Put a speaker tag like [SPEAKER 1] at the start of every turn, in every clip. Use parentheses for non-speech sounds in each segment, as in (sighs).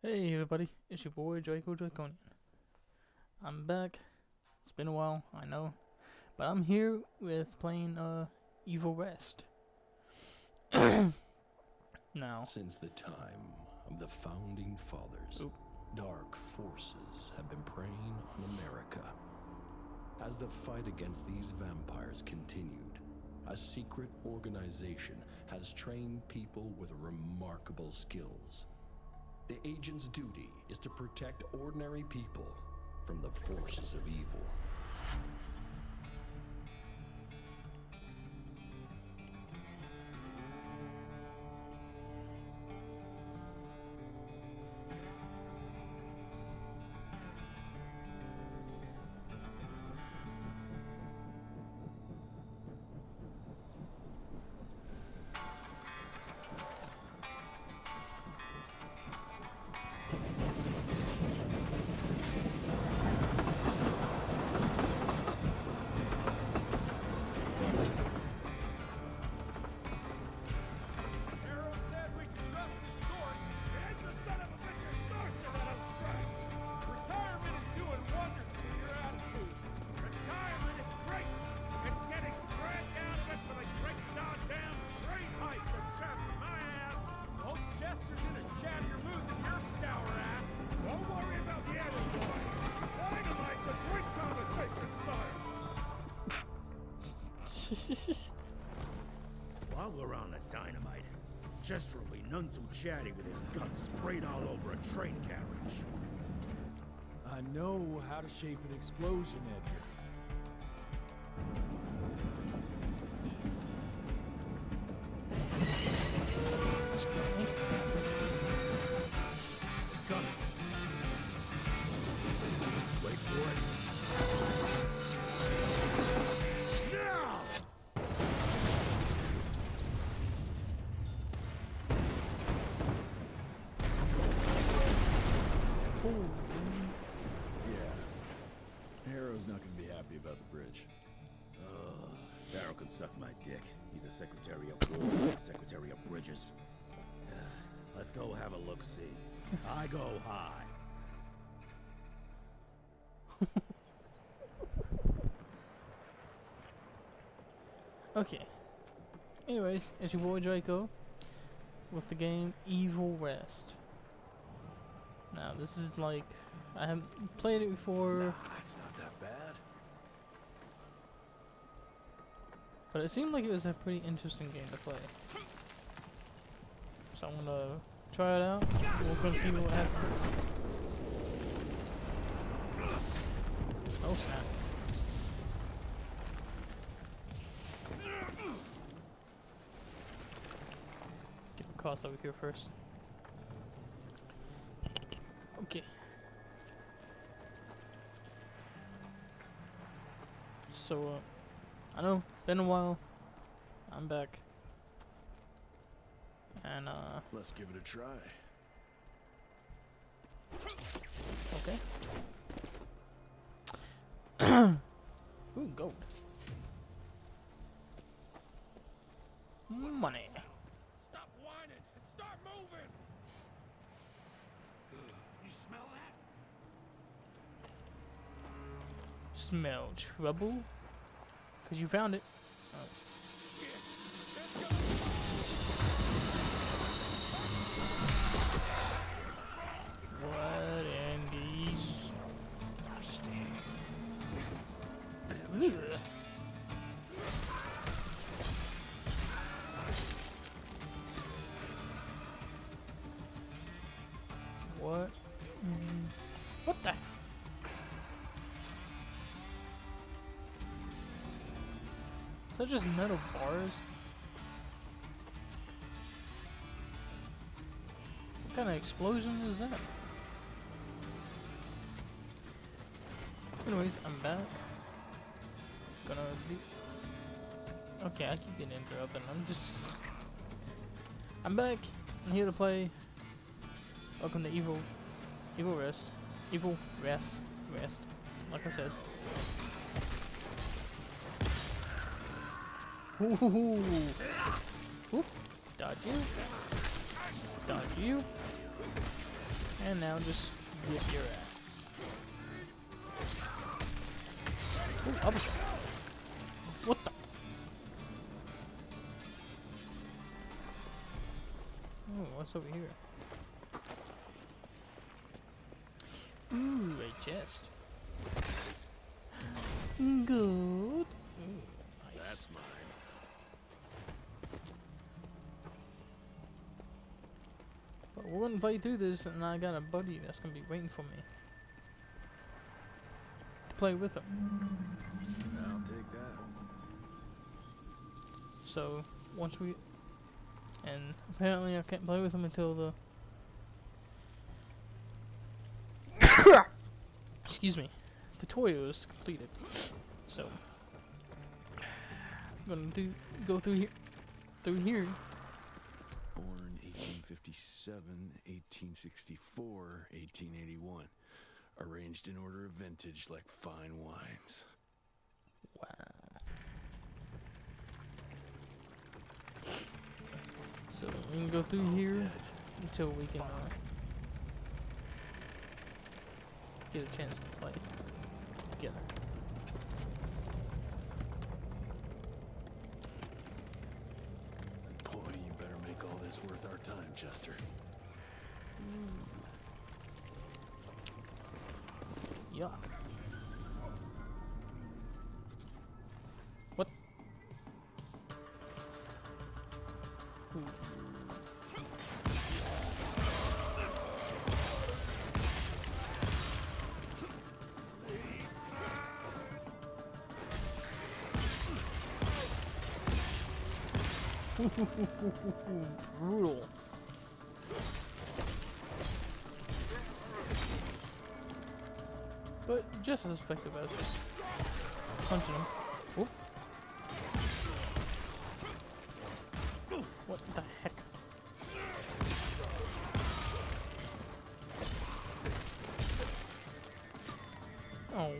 [SPEAKER 1] Hey everybody, it's your boy Draco Draconian. I'm back. It's been a while, I know. But I'm here with playing uh Evil West. (coughs) now,
[SPEAKER 2] Since the time of the founding fathers,
[SPEAKER 1] Oop.
[SPEAKER 2] dark forces have been preying on America. As the fight against these vampires continued, a secret organization has trained people with remarkable skills. The agent's duty is to protect ordinary people from the forces of evil. (laughs)
[SPEAKER 3] While we're on the dynamite, Chester will be none too chatty with his guts sprayed all over a train carriage.
[SPEAKER 4] I know how to shape an explosion, Edgar. Yeah. Harrow's not gonna be happy about the bridge.
[SPEAKER 3] Ugh, Barrow can suck my dick. He's a secretary of war, secretary of bridges. Ugh, (sighs) Let's go have a look-see. I go high. (laughs)
[SPEAKER 1] okay. Anyways, it's your boy Draco with the game Evil West. Now, this is like I haven't played it before,
[SPEAKER 4] it's not that bad.
[SPEAKER 1] but it seemed like it was a pretty interesting game to play. So I'm gonna try it out. We're gonna see what happens. Oh snap. Get across over here first. So, uh, I know, been a while. I'm back. And, uh,
[SPEAKER 4] Let's give it a try.
[SPEAKER 1] okay. (clears throat) Ooh, gold. Money.
[SPEAKER 3] Stop whining and start moving! You smell that?
[SPEAKER 1] Smell trouble? Cause you found it. Oh. That just metal bars? What kind of explosion is that? Anyways, I'm back. Gonna be. Okay, I keep getting interrupted. I'm just. (laughs) I'm back. I'm here to play. Welcome to Evil. Evil Rest. Evil Rest. Rest. Like I said. Ooh. Oop. Dodge you. Dodge you. And now just get your ass. Ooh, uppercut. What the? Ooh, what's over here? Ooh, a chest. Good. Ooh, nice.
[SPEAKER 3] That's mine.
[SPEAKER 1] Gonna play through this, and I got a buddy that's gonna be waiting for me to play with him.
[SPEAKER 4] I'll take that.
[SPEAKER 1] So once we, and apparently I can't play with him until the. (coughs) Excuse me, the toy is completed. So I'm gonna do go through here, through here.
[SPEAKER 4] Born 1857, 1864, 1881. Arranged in order of vintage like fine wines.
[SPEAKER 1] Wow. So we can go through here until we can uh, get a chance to play together. (laughs) Brutal. But just as effective as just punching him. Oop. What the heck? Oh,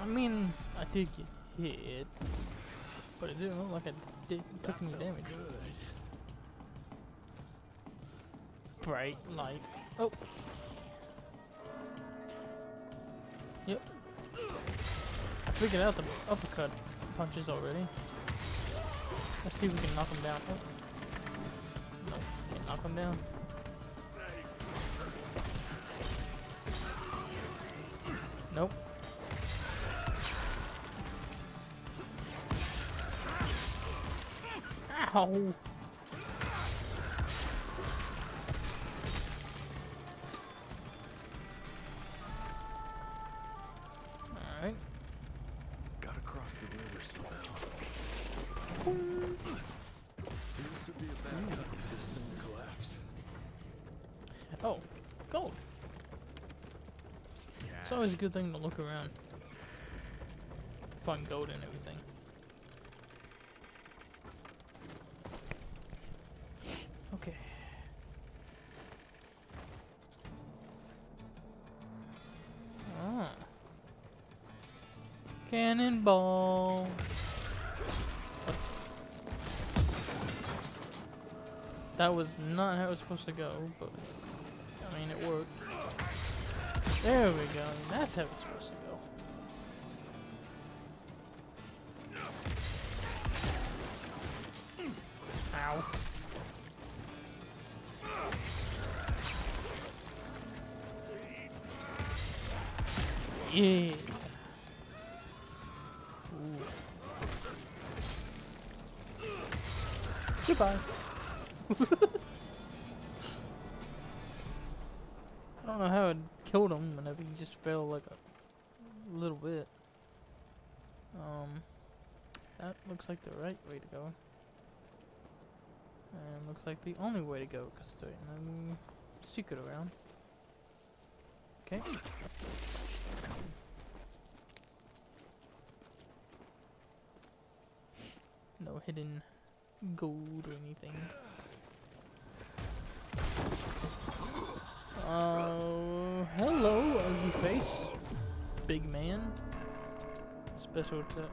[SPEAKER 1] I mean, I did get hit, but it didn't look like I did took any damage. Bright light. Oh. Yep. I figured out the uppercut punches already. Let's see if we can knock him down. Oh. No, can't knock him down. Ow! Alright.
[SPEAKER 4] Gotta cross the. This would be a bad time for this thing to collapse.
[SPEAKER 1] Oh, gold. It's always a good thing to look around. Find gold and everything. Cannonball. That was not how it was supposed to go, but I mean it worked. There we go. That's how it's supposed to go. Ow. Yeah. Ooh. Goodbye. I don't know how it killed him whenever he just fell like a little bit. Um, that looks like the right way to go. And looks like the only way to go because there's no secret around. Okay. No hidden gold or anything. Uh, hello, ugly face. Big man. Special to.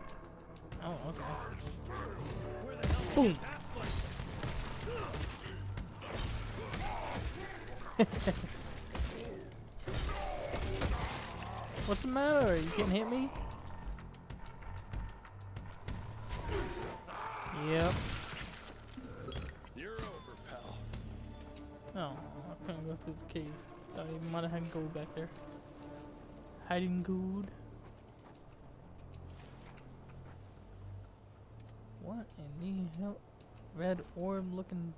[SPEAKER 1] Oh, okay. Boom! (laughs) What's the matter? You can't hit me? Yep. I couldn't go through the cave. I might have had gold back there. Hiding gold. What in the hell? Red orb looking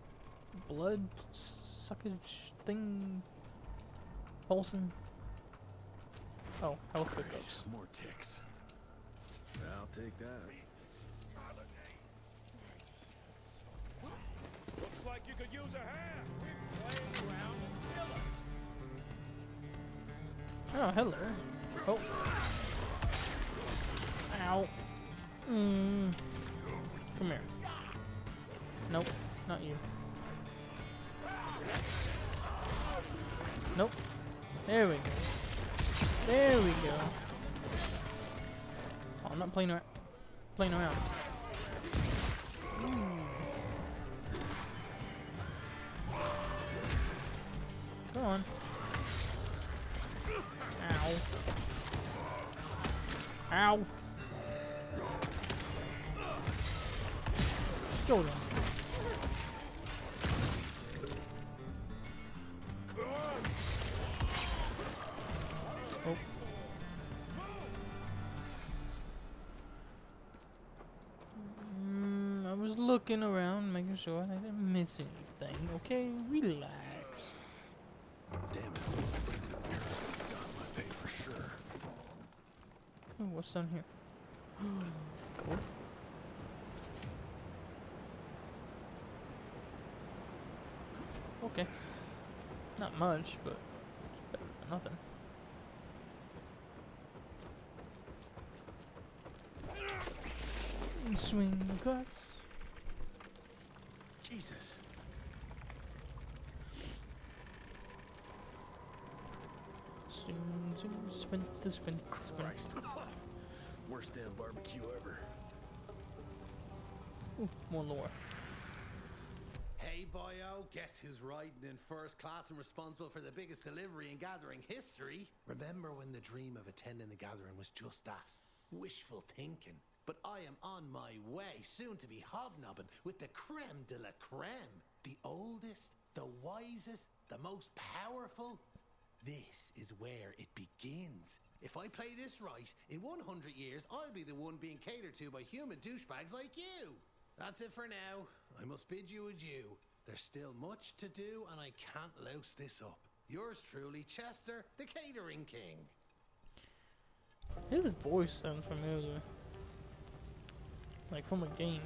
[SPEAKER 1] blood suckage thing pulsing. Oh, health pickups.
[SPEAKER 2] More ticks.
[SPEAKER 4] I'll take that.
[SPEAKER 3] Looks like you could use a hand. Playing
[SPEAKER 1] Oh, hello. Oh. Ow. Mm. Come here. Nope, not you. Nope. There we go. There we go. Oh, I'm not playing around. Playing around. Go then. Oh. Mm, I was looking around, making sure I didn't miss anything. Okay, relax.
[SPEAKER 2] Damn it. Got my pay for sure.
[SPEAKER 1] Ooh, what's down here? (gasps) cool. Okay. Not much, but it's better than nothing. Swing across.
[SPEAKER 2] Jesus.
[SPEAKER 1] Zoom, zoom, sprint, the sprint, sprint.
[SPEAKER 2] Christ. (laughs) Worst damn barbecue ever.
[SPEAKER 1] Ooh, more lore.
[SPEAKER 5] Hey, boyo, oh, guess who's riding in first class and responsible for the biggest delivery in gathering history? Remember when the dream of attending the gathering was just that? Wishful thinking. But I am on my way, soon to be hobnobbing with the creme de la creme. The oldest, the wisest, the most powerful. This is where it begins. If I play this right, in 100 years, I'll be the one being catered to by human douchebags like you. That's it for now. I must bid you adieu. There's still much to do, and I can't louse this up. Yours truly, Chester, the Catering King.
[SPEAKER 1] His voice sounds familiar. Like from a game.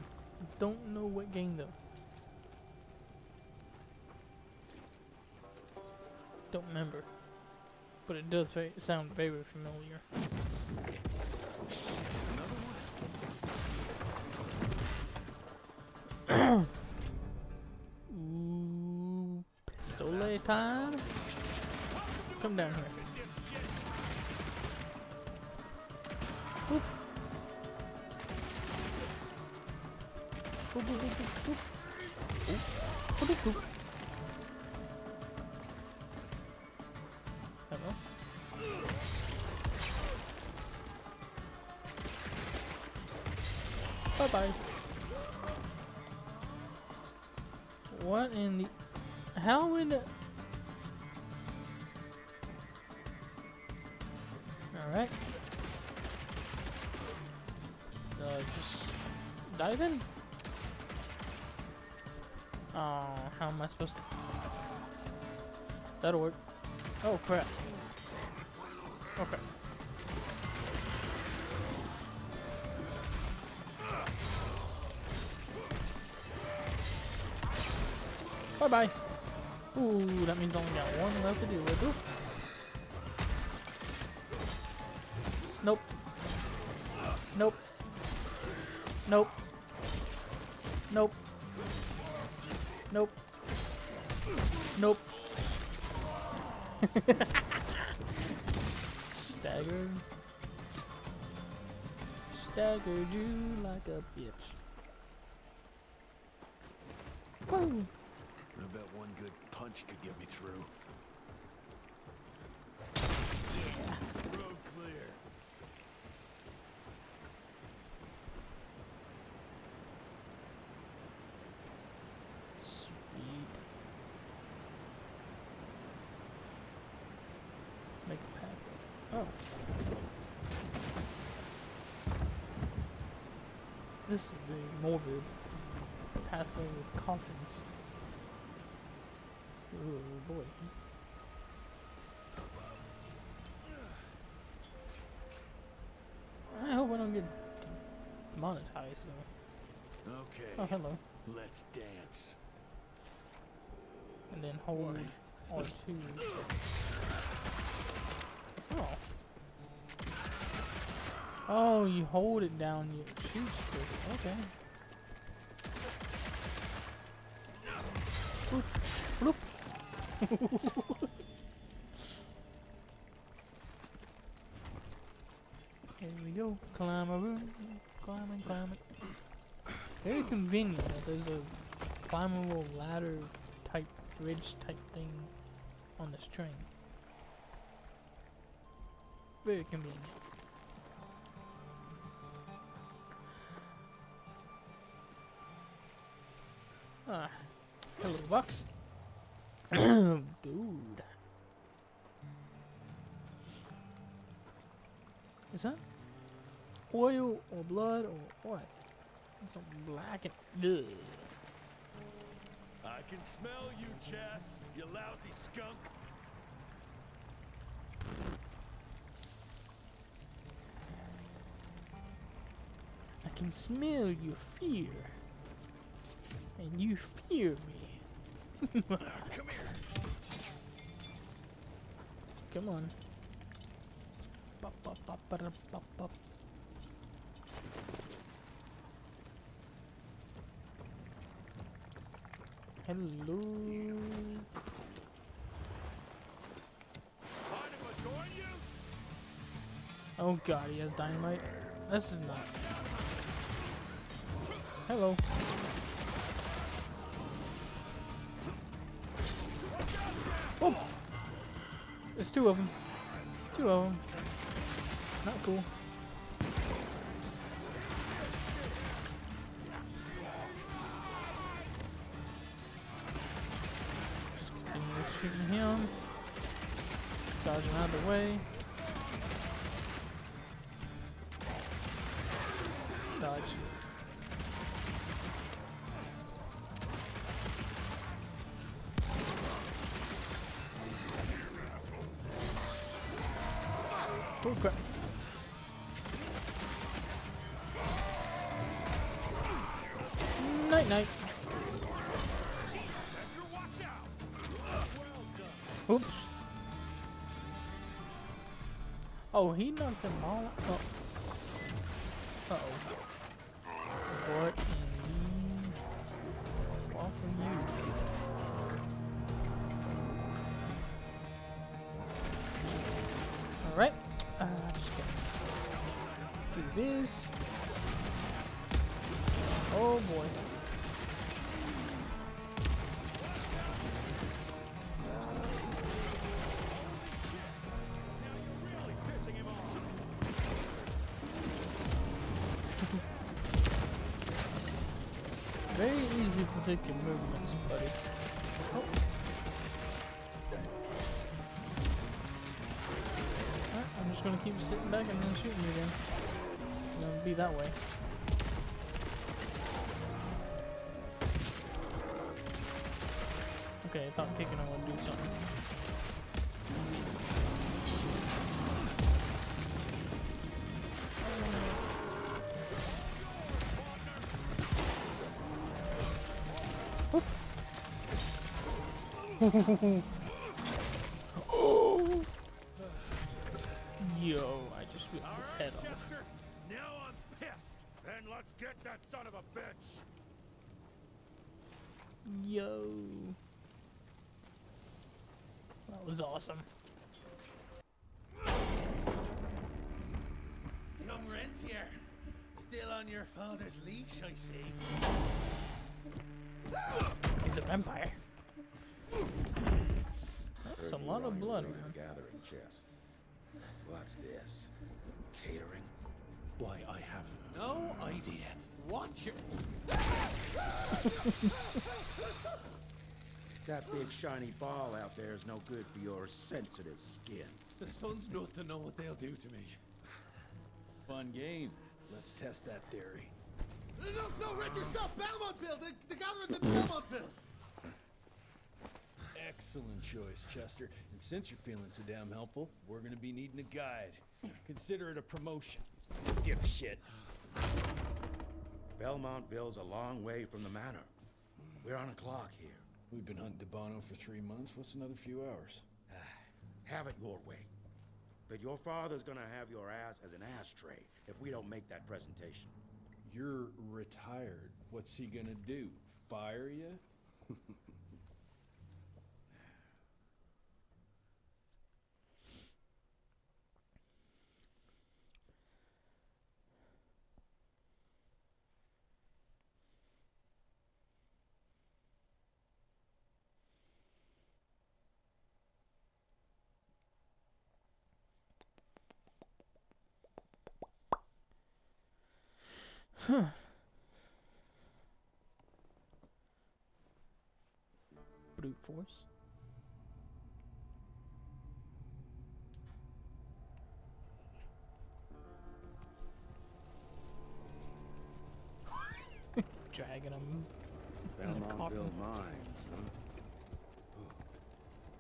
[SPEAKER 1] Don't know what game though. Don't remember. But it does sound very familiar. Ooh, time. Come down here. Hello? Bye bye. What in the. How in the. Dive. Oh, how am I supposed to? That'll work. Oh crap. Okay. Bye bye. Ooh, that means I only got one left to deal with. Nope. Nope. Nope. Nope. Nope. Nope. (laughs) Staggered. Staggered you like a bitch. Woo!
[SPEAKER 2] I bet one good punch could get me through.
[SPEAKER 4] Road clear.
[SPEAKER 1] Make a This is very morbid. Pathway with coffins. Oh boy. I hope I don't get monetized though.
[SPEAKER 3] Okay,
[SPEAKER 1] Oh, hello.
[SPEAKER 3] let's dance.
[SPEAKER 1] And then hold R2. (laughs) Oh. Oh, you hold it down, you shoot. Okay. Bloop. (laughs) Here we go. Climb a room. Climbing, climbing. Very convenient that there's a climbable ladder type bridge type thing on this train. Very convenient. Ah, hello, Bucks. (clears throat) Dude. Is that oil or blood or what? It's black and. Ugh.
[SPEAKER 3] I can smell you, Chess, you lousy skunk.
[SPEAKER 1] I can smell your fear. And you fear me.
[SPEAKER 3] Come here.
[SPEAKER 1] Come on. Bop, bop, bop, bop, bop. Hello.
[SPEAKER 3] Mind if I join you?
[SPEAKER 1] Oh god, he has dynamite. This is not. Hello. Two of them. Two of them. Not cool. Oops. Oh, he knocked them all out. Oh. Uh oh. What predict your movements, buddy. Oh. Alright, I'm just gonna keep sitting back and then shooting you again. Gonna be that way. Okay, I thought kicking him would do something. Oh! (laughs) Yo, I just ripped
[SPEAKER 3] All
[SPEAKER 1] his
[SPEAKER 3] right,
[SPEAKER 1] head off.
[SPEAKER 3] Chester. Now I'm pissed. Then let's get that son of a bitch.
[SPEAKER 1] Yo. That was awesome.
[SPEAKER 5] Young Rentier. Still on your father's leash, I see.
[SPEAKER 1] He's a vampire. That's a lot of blood,
[SPEAKER 6] way to
[SPEAKER 1] man.
[SPEAKER 6] gathering, Chess. What's this? Catering?
[SPEAKER 5] Why, I have no idea what you're. (laughs)
[SPEAKER 6] That big shiny ball out there is no good for your sensitive skin.
[SPEAKER 5] The sun's not to know what they'll do to me.
[SPEAKER 4] Fun game. Let's test that theory.
[SPEAKER 5] No, no, Richard, stop! Belmontville! The, the gatherer's in Belmontville!
[SPEAKER 4] Excellent choice, Chester. And since you're feeling so damn helpful, we're gonna be needing a guide. Consider it a promotion. Dipshit.
[SPEAKER 6] Belmontville's a long way from the manor. We're on a clock here.
[SPEAKER 4] We've been hunting Debano for three months. What's another few hours? (sighs)
[SPEAKER 6] Have it your way. But your father's gonna have your ass as an ashtray if we don't make that presentation.
[SPEAKER 4] You're retired. What's he gonna do? Fire you? (laughs)
[SPEAKER 1] Brute force. (laughs) Dragging him. In a.
[SPEAKER 6] Belmontville Mines, huh? Ooh.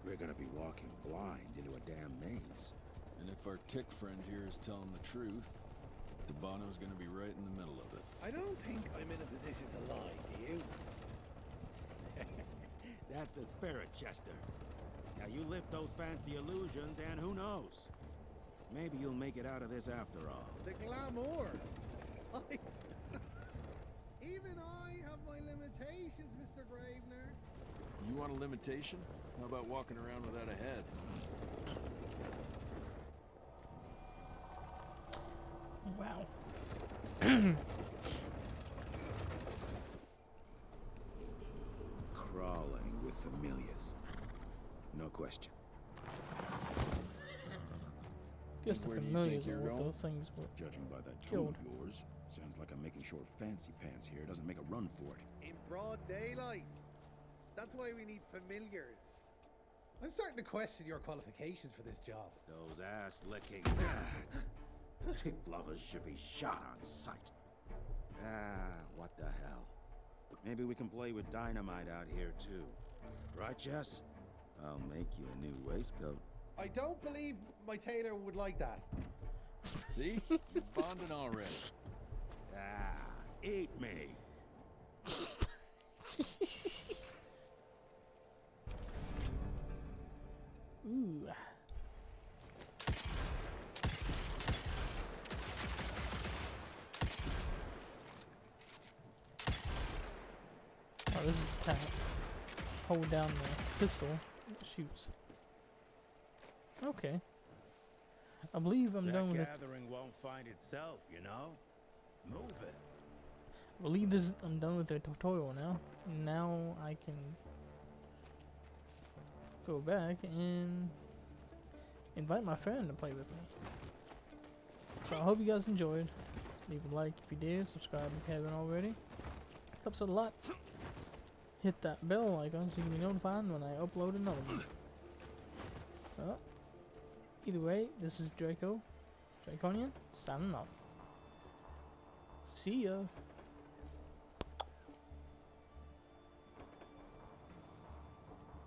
[SPEAKER 6] We're gonna be walking blind into a damn maze.
[SPEAKER 7] And if our tick friend here is telling the truth, Debano's gonna be right in the middle of it.
[SPEAKER 5] I don't think I'm in a position to lie, do you? (laughs)
[SPEAKER 6] That's the spirit, Chester. Now you lift those fancy illusions, and who knows? Maybe you'll make it out of this after all.
[SPEAKER 3] The glamour. (laughs) I... (laughs) Even I have my limitations, Mr. Gravener.
[SPEAKER 7] You want a limitation? How about walking around without a head?
[SPEAKER 1] Wow.
[SPEAKER 6] Crawling with familiars. No question.
[SPEAKER 1] Guess the
[SPEAKER 7] Where do you
[SPEAKER 1] familiars are what those things were.
[SPEAKER 6] Judging by that tone of yours, sounds like I'm making sure fancy pants here doesn't make a run for it.
[SPEAKER 3] In broad daylight. That's why we need familiars. I'm starting to question your qualifications for this job.
[SPEAKER 6] Those ass licking (laughs) tick lovers should be shot on sight. Ah, what the hell? Maybe we can play with dynamite out here too. Right, Jess? I'll make you a new waistcoat.
[SPEAKER 3] I don't believe my tailor would like that.
[SPEAKER 7] See? Bonding already.
[SPEAKER 6] Ah, eat me. (laughs)
[SPEAKER 1] Ooh. This is tap. Hold down the pistol. It shoots. Okay. I believe I'm done with it.
[SPEAKER 6] gathering won't find itself, you know? Move it.
[SPEAKER 1] I believe this. I'm done with the tutorial now. Now I can go back and invite my friend to play with me. So I hope you guys enjoyed. Leave a like if you did. Subscribe if you haven't already. Helps out a lot. Hit that bell icon so you can be notified when I upload another one. Either way, this is Draco, Draconian, signing off. See ya.